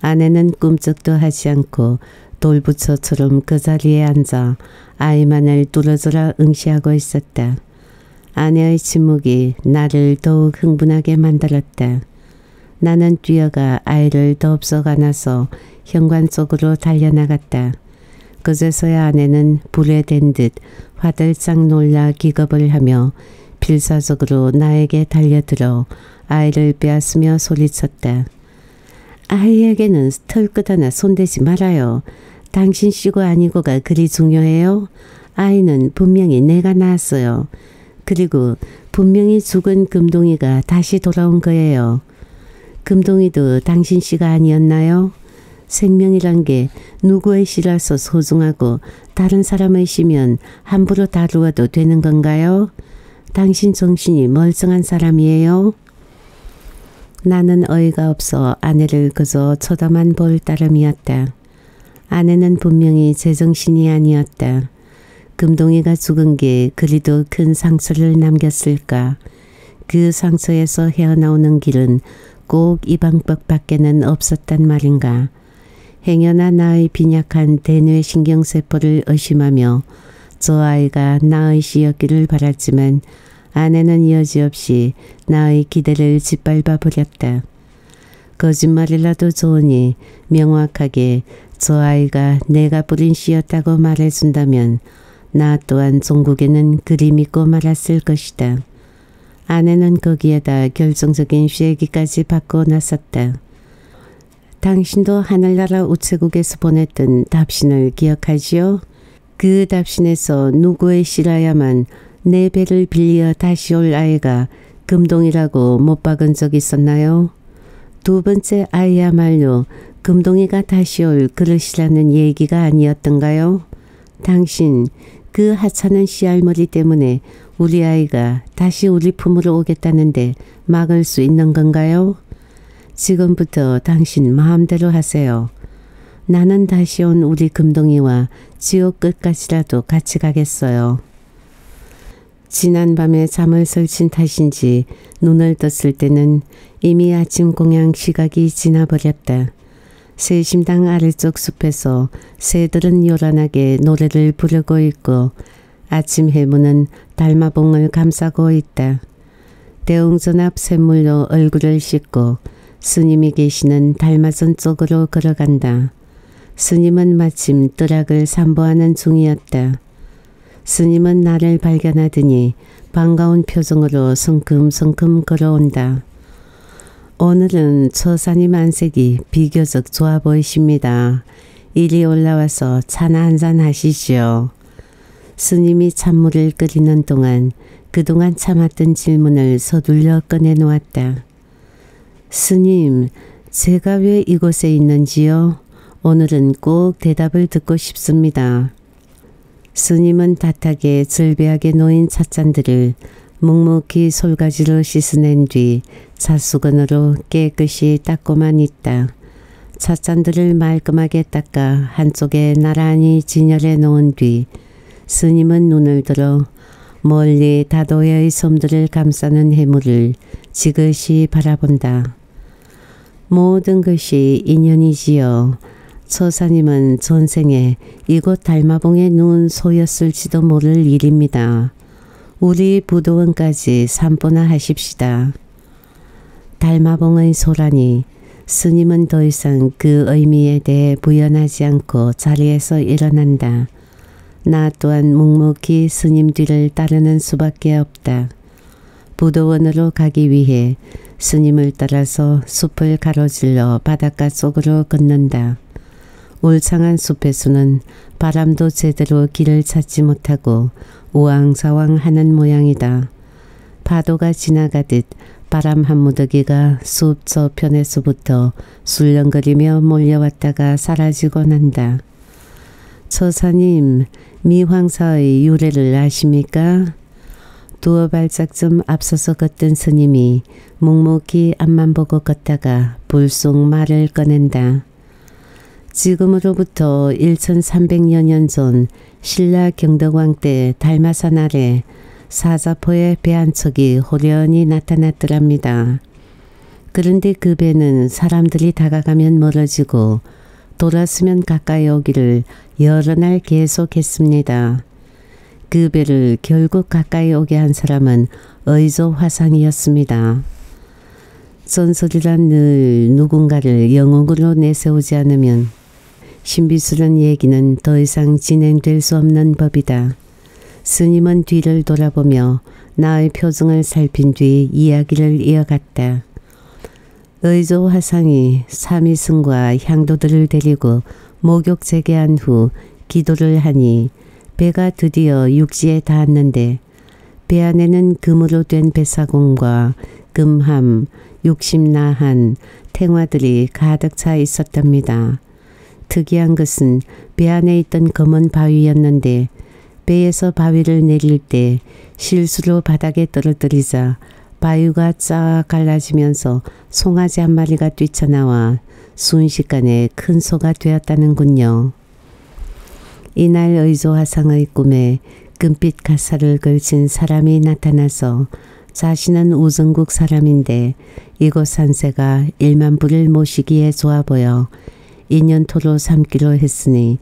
아내는 꿈쩍도 하지 않고 돌부처처럼 그 자리에 앉아 아이만을 뚫어져라 응시하고 있었다. 아내의 침묵이 나를 더욱 흥분하게 만들었다. 나는 뛰어가 아이를 덥석 안아서 현관 쪽으로 달려나갔다. 그제서야 아내는 불에 댄 듯 화들짝 놀라 기겁을 하며 필사적으로 나에게 달려들어 아이를 빼앗으며 소리쳤다. 아이에게는 털끝 하나 손대지 말아요. 당신 씨고 아니고가 그리 중요해요? 아이는 분명히 내가 낳았어요. 그리고 분명히 죽은 금동이가 다시 돌아온 거예요. 금동이도 당신 씨가 아니었나요? 생명이란 게 누구의 씨라서 소중하고 다른 사람의 씨면 함부로 다루어도 되는 건가요? 당신 정신이 멀쩡한 사람이에요? 나는 어이가 없어 아내를 그저 쳐다만 볼 따름이었다. 아내는 분명히 제정신이 아니었다. 금동이가 죽은 게 그리도 큰 상처를 남겼을까. 그 상처에서 헤어나오는 길은 꼭 이 방법밖에는 없었단 말인가. 행여나 나의 빈약한 대뇌 신경세포를 의심하며 저 아이가 나의 씨였기를 바랐지만 아내는 여지없이 나의 기대를 짓밟아 버렸다. 거짓말이라도 좋으니 명확하게 저 아이가 내가 뿌린 씨였다고 말해준다면 나 또한 종국에는 그리 믿고 말았을 것이다. 아내는 거기에다 결정적인 쉐기까지 받고 나섰다. 당신도 하늘나라 우체국에서 보냈던 답신을 기억하지요? 그 답신에서 누구의 실어야만 내 배를 빌려 다시 올 아이가 금동이라고 못 박은 적 있었나요? 두 번째 아이야말로 금동이가 다시 올 그릇이라는 얘기가 아니었던가요? 당신 그 하찮은 씨알머리 때문에 우리 아이가 다시 우리 품으로 오겠다는데 막을 수 있는 건가요? 지금부터 당신 마음대로 하세요. 나는 다시 온 우리 금동이와 지옥 끝까지라도 같이 가겠어요. 지난밤에 잠을 설친 탓인지 눈을 떴을 때는 이미 아침 공양 시각이 지나버렸다. 세심당 아래쪽 숲에서 새들은 요란하게 노래를 부르고 있고 아침 해무는 달마봉을 감싸고 있다. 대웅전 앞 샘물로 얼굴을 씻고 스님이 계시는 달마선 쪽으로 걸어간다. 스님은 마침 뜨락을 산보하는 중이었다. 스님은 나를 발견하더니 반가운 표정으로 성큼성큼 걸어온다. 오늘은 처사님 안색이 비교적 좋아 보이십니다. 이리 올라와서 차나 한잔 하시지요. 스님이 찬물을 끓이는 동안 그동안 참았던 질문을 서둘러 꺼내놓았다. 스님, 제가 왜 이곳에 있는지요? 오늘은 꼭 대답을 듣고 싶습니다. 스님은 다하게 절배하게 놓인 찻잔들을 묵묵히 솔가지로 씻어낸 뒤 찻수건으로 깨끗이 닦고만 있다. 찻잔들을 말끔하게 닦아 한쪽에 나란히 진열해 놓은 뒤 스님은 눈을 들어 멀리 다도의 섬들을 감싸는 해물을 지그시 바라본다. 모든 것이 인연이지요. 처사님은 전생에 이곳 달마봉에 누운 소였을지도 모를 일입니다. 우리 부도원까지 산보나 하십시다. 달마봉의 소라니 스님은 더 이상 그 의미에 대해 부연하지 않고 자리에서 일어난다. 나 또한 묵묵히 스님 뒤를 따르는 수밖에 없다. 부도원으로 가기 위해 스님을 따라서 숲을 가로질러 바닷가 쪽으로 걷는다. 울창한 숲에서는 바람도 제대로 길을 찾지 못하고 우왕좌왕하는 모양이다. 파도가 지나가듯 바람 한 무더기가 숲 저편에서부터 술렁거리며 몰려왔다가 사라지고 난다. 처사님, 미황사의 유래를 아십니까? 두어 발짝 좀 앞서서 걷던 스님이 묵묵히 앞만 보고 걷다가 불쑥 말을 꺼낸다. 지금으로부터 1300여 년 전 신라 경덕왕 때 달마산 아래 사자포의 배 한 척이 호련히 나타났더랍니다. 그런데 그 배는 사람들이 다가가면 멀어지고 돌았으면 가까이 오기를 여러 날 계속했습니다. 그 배를 결국 가까이 오게 한 사람은 의조 화상이었습니다. 전설이란 늘 누군가를 영웅으로 내세우지 않으면 신비스런 얘기는 더 이상 진행될 수 없는 법이다. 스님은 뒤를 돌아보며 나의 표정을 살핀 뒤 이야기를 이어갔다. 의조 화상이 삼위승과 향도들을 데리고 목욕 재개한 후 기도를 하니 배가 드디어 육지에 닿았는데 배 안에는 금으로 된 배사공과 금함, 육심나한, 탱화들이 가득 차 있었답니다. 특이한 것은 배 안에 있던 검은 바위였는데 배에서 바위를 내릴 때 실수로 바닥에 떨어뜨리자 바위가 쫙 갈라지면서 송아지 한 마리가 뛰쳐나와 순식간에 큰 소가 되었다는군요. 이날 의조 화상의 꿈에 금빛 가사를 걸친 사람이 나타나서 자신은 우정국 사람인데 이곳 산세가 일만 불을 모시기에 좋아 보여 인연토로 삼기로 했으니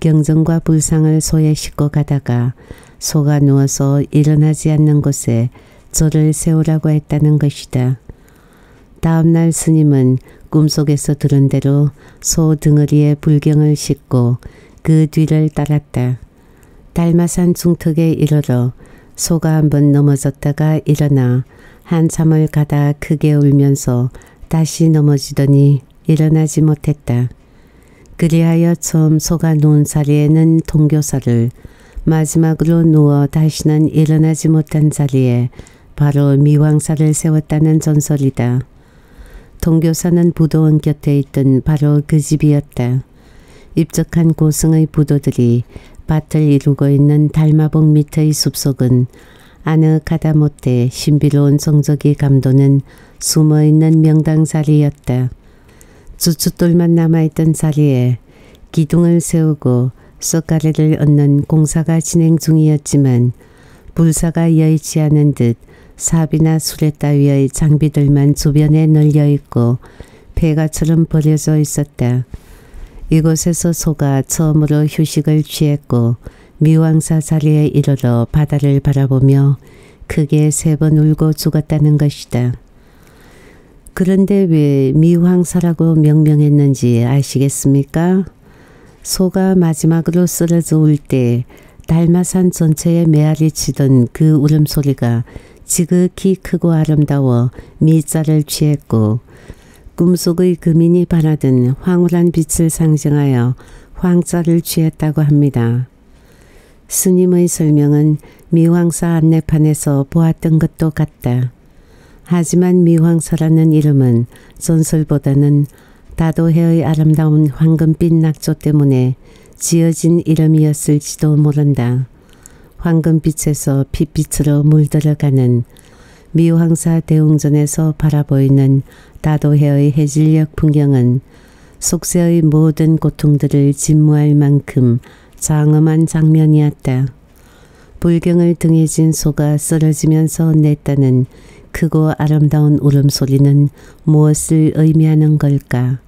경전과 불상을 소에 싣고 가다가 소가 누워서 일어나지 않는 곳에 절을 세우라고 했다는 것이다. 다음날 스님은 꿈속에서 들은 대로 소 등어리에 불경을 싣고 그 뒤를 따랐다. 달마산 중턱에 이르러 소가 한번 넘어졌다가 일어나 한참을 가다 크게 울면서 다시 넘어지더니 일어나지 못했다. 그리하여 처음 소가 누운 자리에는 동교사를 마지막으로 누워 다시는 일어나지 못한 자리에 바로 미왕사를 세웠다는 전설이다. 동교사는 부도원 곁에 있던 바로 그 집이었다. 입적한 고승의 부도들이 밭을 이루고 있는 달마봉 밑의 숲속은 아늑하다 못해 신비로운 성적이 감도는 숨어있는 명당자리였다. 주춧돌만 남아있던 자리에 기둥을 세우고 썩가래를 얹는 공사가 진행 중이었지만 불사가 여의치 않은 듯 삽이나 수레 따위의 장비들만 주변에 널려 있고 폐가처럼 버려져 있었다. 이곳에서 소가 처음으로 휴식을 취했고 미왕사 자리에 이르러 바다를 바라보며 크게 세 번 울고 죽었다는 것이다. 그런데 왜 미왕사라고 명명했는지 아시겠습니까? 소가 마지막으로 쓰러져 울 때 달마산 전체에 메아리 치던 그 울음소리가 지극히 크고 아름다워 미자를 취했고 꿈속의 금인이 바라던 황홀한 빛을 상징하여 황자를 취했다고 합니다. 스님의 설명은 미황사 안내판에서 보았던 것도 같다. 하지만 미황사라는 이름은 전설보다는 다도해의 아름다운 황금빛 낙조 때문에 지어진 이름이었을지도 모른다. 황금빛에서 핏빛으로 물들어가는 미황사 대웅전에서 바라보이는 다도해의 해질녘 풍경은 속세의 모든 고통들을 진무할 만큼 장엄한 장면이었다. 불경을 등에 진 소가 쓰러지면서 냈다는 크고 아름다운 울음소리는 무엇을 의미하는 걸까?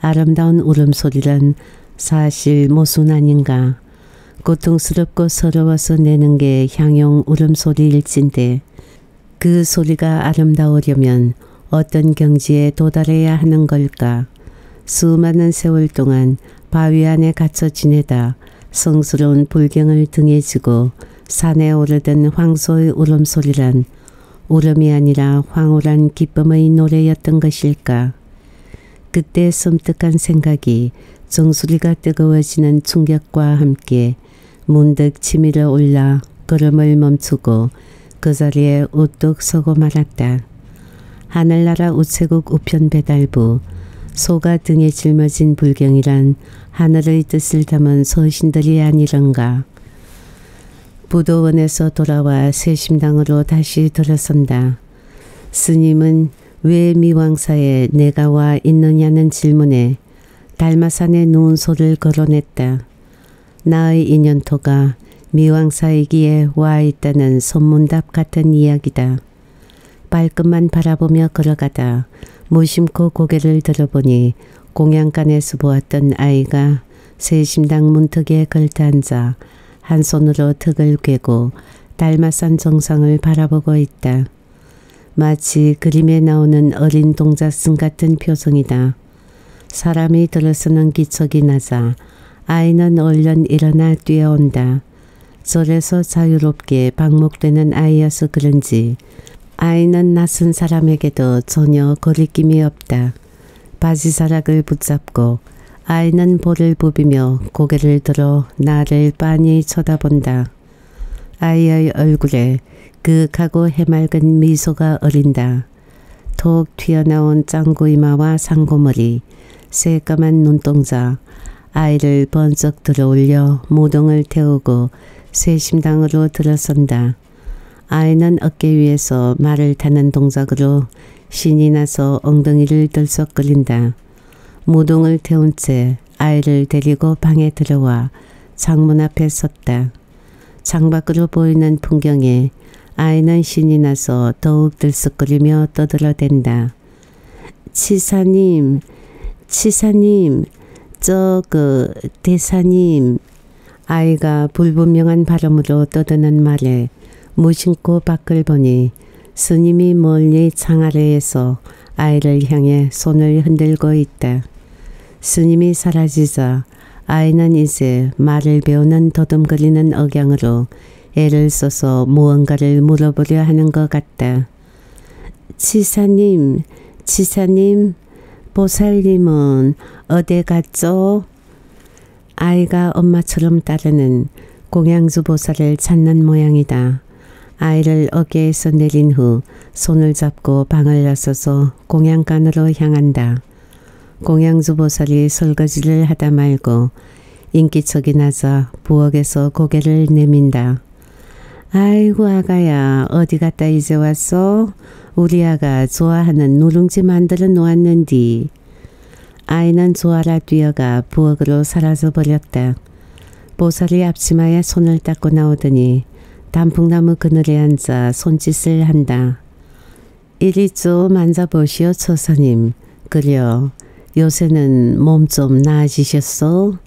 아름다운 울음소리란 사실 모순 아닌가? 고통스럽고 서러워서 내는 게 향용 울음소리일진데 그 소리가 아름다우려면 어떤 경지에 도달해야 하는 걸까? 수많은 세월 동안 바위 안에 갇혀 지내다 성스러운 불경을 등에 지고 산에 오르던 황소의 울음소리란 울음이 아니라 황홀한 기쁨의 노래였던 것일까? 그때 섬뜩한 생각이 정수리가 뜨거워지는 충격과 함께 문득 치밀어 올라 걸음을 멈추고 그 자리에 우뚝 서고 말았다. 하늘나라 우체국 우편 배달부 소가 등에 짊어진 불경이란 하늘의 뜻을 담은 서신들이 아니런가. 부도원에서 돌아와 세심당으로 다시 들어선다. 스님은 왜 미왕사에 내가 와 있느냐는 질문에 달마산에 누운 소를 걸어냈다. 나의 인연토가 미왕사이기에 와 있다는 선문답 같은 이야기다. 발끝만 바라보며 걸어가다 무심코 고개를 들어보니 공양간에서 보았던 아이가 세심당 문턱에 걸터앉아 한 손으로 턱을 꿰고 달마산 정상을 바라보고 있다. 마치 그림에 나오는 어린 동자승 같은 표정이다. 사람이 들어서는 기척이 나자 아이는 얼른 일어나 뛰어온다. 절에서 자유롭게 방목되는 아이여서 그런지 아이는 낯선 사람에게도 전혀 거리낌이 없다. 바지사락을 붙잡고 아이는 볼을 부비며 고개를 들어 나를 빤히 쳐다본다. 아이의 얼굴에 그윽하고 해맑은 미소가 어린다. 톡 튀어나온 짱구 이마와 상고머리, 새까만 눈동자, 아이를 번쩍 들어올려 무동을 태우고 세심당으로 들어선다. 아이는 어깨 위에서 말을 타는 동작으로 신이 나서 엉덩이를 들썩거린다. 무동을 태운 채 아이를 데리고 방에 들어와 창문 앞에 섰다. 창밖으로 보이는 풍경에 아이는 신이 나서 더욱 들썩거리며 떠들어댄다. 치사님, 치사님, 저 그 대사님. 아이가 불분명한 발음으로 떠드는 말에 무심코 밖을 보니 스님이 멀리 창 아래에서 아이를 향해 손을 흔들고 있다. 스님이 사라지자 아이는 이제 말을 배우는 더듬거리는 억양으로 애를 써서 무언가를 물어보려 하는 것 같다. 치사님, 치사님, 보살님은 어디 갔죠? 아이가 엄마처럼 따르는 공양주 보살을 찾는 모양이다. 아이를 어깨에서 내린 후 손을 잡고 방을 나서서 공양간으로 향한다. 공양주 보살이 설거지를 하다 말고 인기척이 나자 부엌에서 고개를 내민다. 아이고 아가야 어디 갔다 이제 왔어? 우리 아가 좋아하는 누룽지 만들어 놓았는디. 아이는 좋아라 뛰어가 부엌으로 사라져 버렸다. 보살이 앞치마에 손을 닦고 나오더니 단풍나무 그늘에 앉아 손짓을 한다. 이리 좀 앉아보시오 처사님. 그려 요새는 몸 좀 나아지셨어?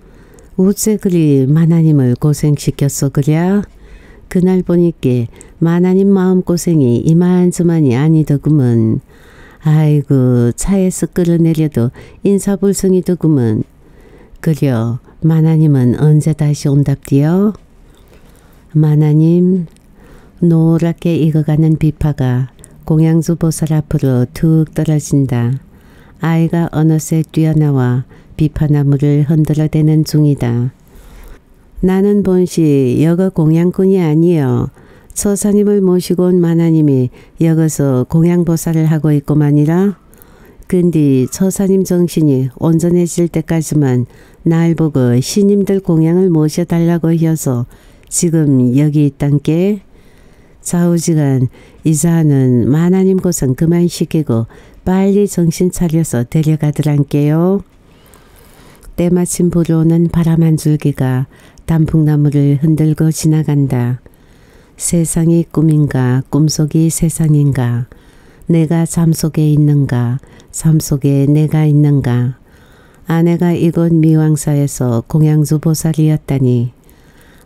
우째 그리 마나님을 고생시켰어 그랴? 그날 보니께 마나님 마음고생이 이만저만이 아니더구먼. 아이고 차에서 끌어내려도 인사불성이더구먼. 그려 마나님은 언제 다시 온답디요? 마나님 노랗게 익어가는 비파가 공양주 보살 앞으로 툭 떨어진다. 아이가 어느새 뛰어나와 비파나무를 흔들어대는 중이다. 나는 본시 여거 공양꾼이 아니여. 처사님을 모시고 온 마나님이 여기서 공양보살을 하고 있고만이라. 근디 처사님 정신이 온전해질 때까지만 날 보고 신님들 공양을 모셔달라고 해서 지금 여기 있단께. 좌우지간 이자는 마나님 고생 그만 시키고 빨리 정신 차려서 데려가더란께요. 때마침 불어오는 바람 한 줄기가 단풍나무를 흔들고 지나간다. 세상이 꿈인가 꿈속이 세상인가 내가 잠 속에 있는가 잠 속에 내가 있는가 아내가 이곳 미왕사에서 공양주 보살이었다니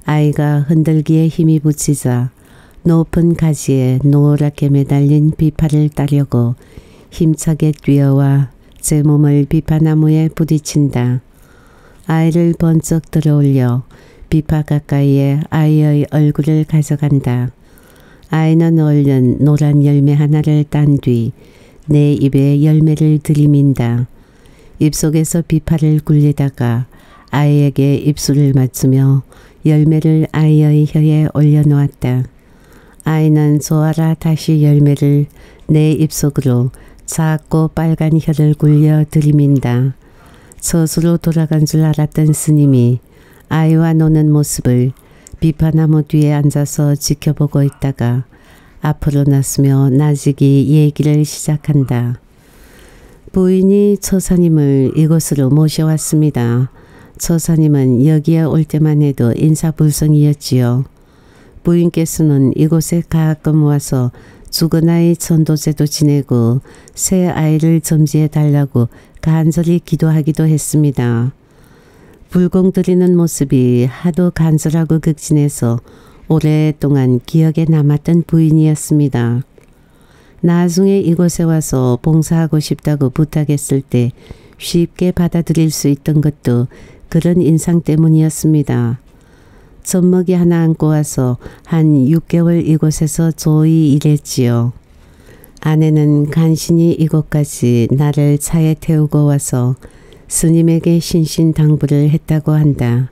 아이가 흔들기에 힘이 붙이자 높은 가지에 노랗게 매달린 비파를 따려고 힘차게 뛰어와 제 몸을 비파나무에 부딪힌다. 아이를 번쩍 들어올려 비파 가까이에 아이의 얼굴을 가져간다. 아이는 얼른 노란 열매 하나를 딴 뒤 내 입에 열매를 들이민다. 입속에서 비파를 굴리다가 아이에게 입술을 맞추며 열매를 아이의 혀에 올려놓았다. 아이는 좋아라 다시 열매를 내 입속으로 작고 빨간 혀를 굴려 들이민다. 저수로 돌아간 줄 알았던 스님이 아이와 노는 모습을 비파나무 뒤에 앉아서 지켜보고 있다가 앞으로 나서며 나직이 얘기를 시작한다. 부인이 처사님을 이곳으로 모셔왔습니다. 처사님은 여기에 올 때만 해도 인사불성이었지요. 부인께서는 이곳에 가끔 와서 죽은 아이 천도제도 지내고 새 아이를 점지해 달라고 간절히 기도하기도 했습니다. 불공 들이는 모습이 하도 간절하고 극진해서 오랫동안 기억에 남았던 부인이었습니다. 나중에 이곳에 와서 봉사하고 싶다고 부탁했을 때 쉽게 받아들일 수 있던 것도 그런 인상 때문이었습니다. 젖먹이 하나 안고 와서 한 6개월 이곳에서 조이 일했지요. 아내는 간신히 이곳까지 나를 차에 태우고 와서 스님에게 신신당부를 했다고 한다.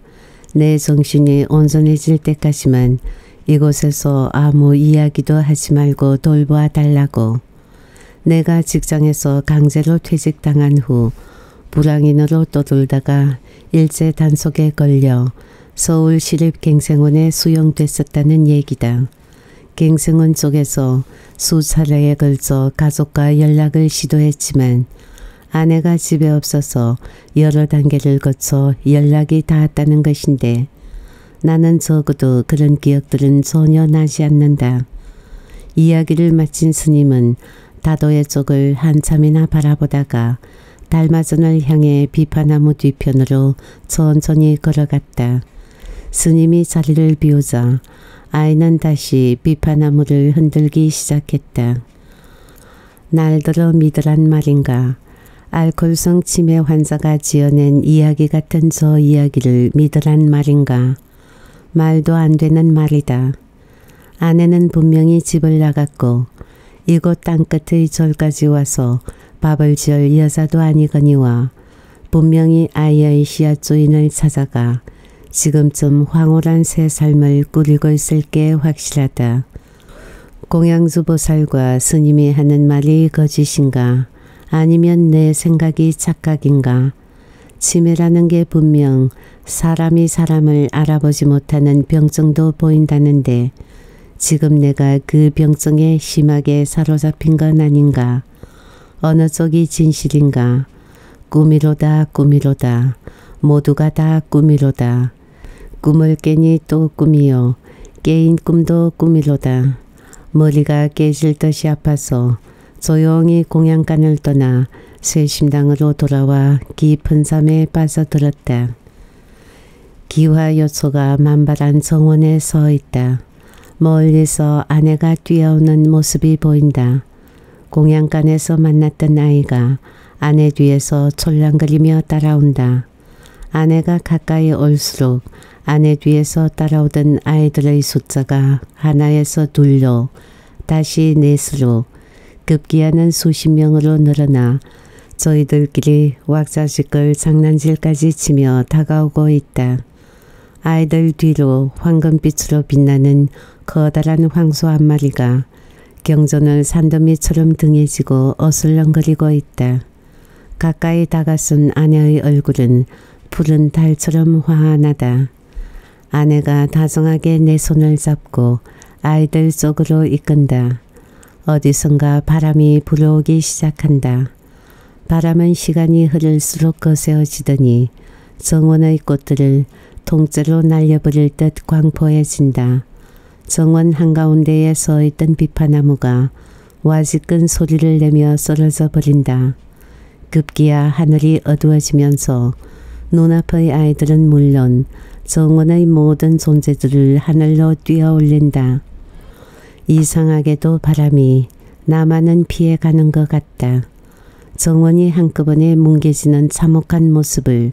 내 정신이 온전해질 때까지만 이곳에서 아무 이야기도 하지 말고 돌보아 달라고. 내가 직장에서 강제로 퇴직당한 후 불황인으로 떠돌다가 일제 단속에 걸려 서울 시립갱생원에 수용됐었다는 얘기다. 갱생원 쪽에서 수차례에 걸쳐 가족과 연락을 시도했지만 아내가 집에 없어서 여러 단계를 거쳐 연락이 닿았다는 것인데 나는 적어도 그런 기억들은 전혀 나지 않는다. 이야기를 마친 스님은 다도의 쪽을 한참이나 바라보다가 달마전을 향해 비파나무 뒤편으로 천천히 걸어갔다. 스님이 자리를 비우자 아이는 다시 비파나무를 흔들기 시작했다. 날들어 믿으란 말인가. 알코올성 치매 환자가 지어낸 이야기 같은 저 이야기를 믿으란 말인가. 말도 안 되는 말이다. 아내는 분명히 집을 나갔고 이곳 땅끝의 절까지 와서 밥을 지을 여자도 아니거니와 분명히 아이의 씨앗 주인을 찾아가 지금쯤 황홀한 새 삶을 꾸리고 있을 게 확실하다. 공양주 보살과 스님이 하는 말이 거짓인가? 아니면 내 생각이 착각인가? 치매라는 게 분명 사람이 사람을 알아보지 못하는 병증도 보인다는데 지금 내가 그 병증에 심하게 사로잡힌 건 아닌가? 어느 쪽이 진실인가? 꿈이로다 꿈이로다. 모두가 다 꿈이로다 꿈을 깨니 또 꿈이요 깨인 꿈도 꿈이로다 머리가 깨질 듯이 아파서 조용히 공양간을 떠나 쇠심당으로 돌아와 깊은 잠에 빠져들었다. 기와 요소가 만발한 정원에 서 있다. 멀리서 아내가 뛰어오는 모습이 보인다. 공양간에서 만났던 아이가 아내 뒤에서 졸랑거리며 따라온다. 아내가 가까이 올수록 아내 뒤에서 따라오던 아이들의 숫자가 하나에서 둘로 다시 넷으로 급기야는 수십 명으로 늘어나 저희들끼리 왁자지껄 장난질까지 치며 다가오고 있다. 아이들 뒤로 황금빛으로 빛나는 커다란 황소 한 마리가 경전을 산더미처럼 등에 지고 어슬렁거리고 있다. 가까이 다가선 아내의 얼굴은 푸른 달처럼 환하다. 아내가 다정하게 내 손을 잡고 아이들 쪽으로 이끈다. 어디선가 바람이 불어오기 시작한다. 바람은 시간이 흐를수록 거세어지더니 정원의 꽃들을 통째로 날려버릴 듯 광포해진다. 정원 한가운데에 서 있던 비파나무가 와지끈 소리를 내며 쓰러져 버린다. 급기야 하늘이 어두워지면서 눈앞의 아이들은 물론 정원의 모든 존재들을 하늘로 뛰어올린다. 이상하게도 바람이 나만은 피해가는 것 같다. 정원이 한꺼번에 뭉개지는 참혹한 모습을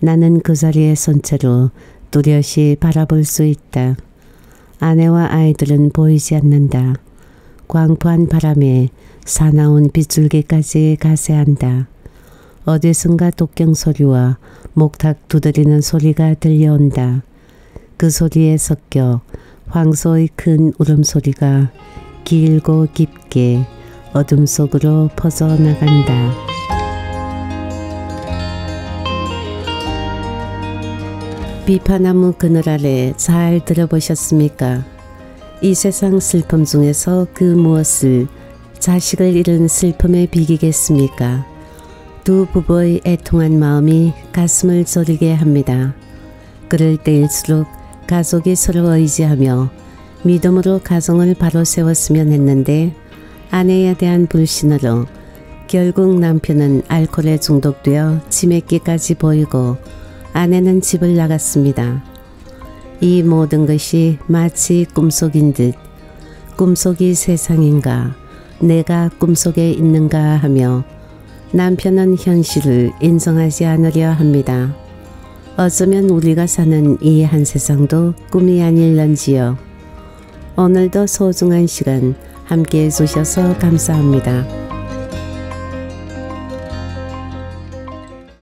나는 그 자리에 선 채로 뚜렷이 바라볼 수 있다. 아내와 아이들은 보이지 않는다. 광포한 바람에 사나운 빗줄기까지 가세한다. 어디선가 독경 소리와 목탁 두드리는 소리가 들려온다. 그 소리에 섞여 황소의 큰 울음소리가 길고 깊게 어둠 속으로 퍼져나간다. 비파나무 그늘 아래 잘 들어보셨습니까? 이 세상 슬픔 중에서 그 무엇을 자식을 잃은 슬픔에 비기겠습니까? 두 부부의 애통한 마음이 가슴을 저리게 합니다. 그럴 때일수록 가족이 서로 의지하며 믿음으로 가정을 바로 세웠으면 했는데 아내에 대한 불신으로 결국 남편은 알코올에 중독되어 치매기까지 보이고 아내는 집을 나갔습니다. 이 모든 것이 마치 꿈속인 듯 꿈속이 세상인가 내가 꿈속에 있는가 하며 남편은 현실을 인정하지 않으려 합니다. 어쩌면 우리가 사는 이 한 세상도 꿈이 아닐런지요. 오늘도 소중한 시간 함께 해주셔서 감사합니다.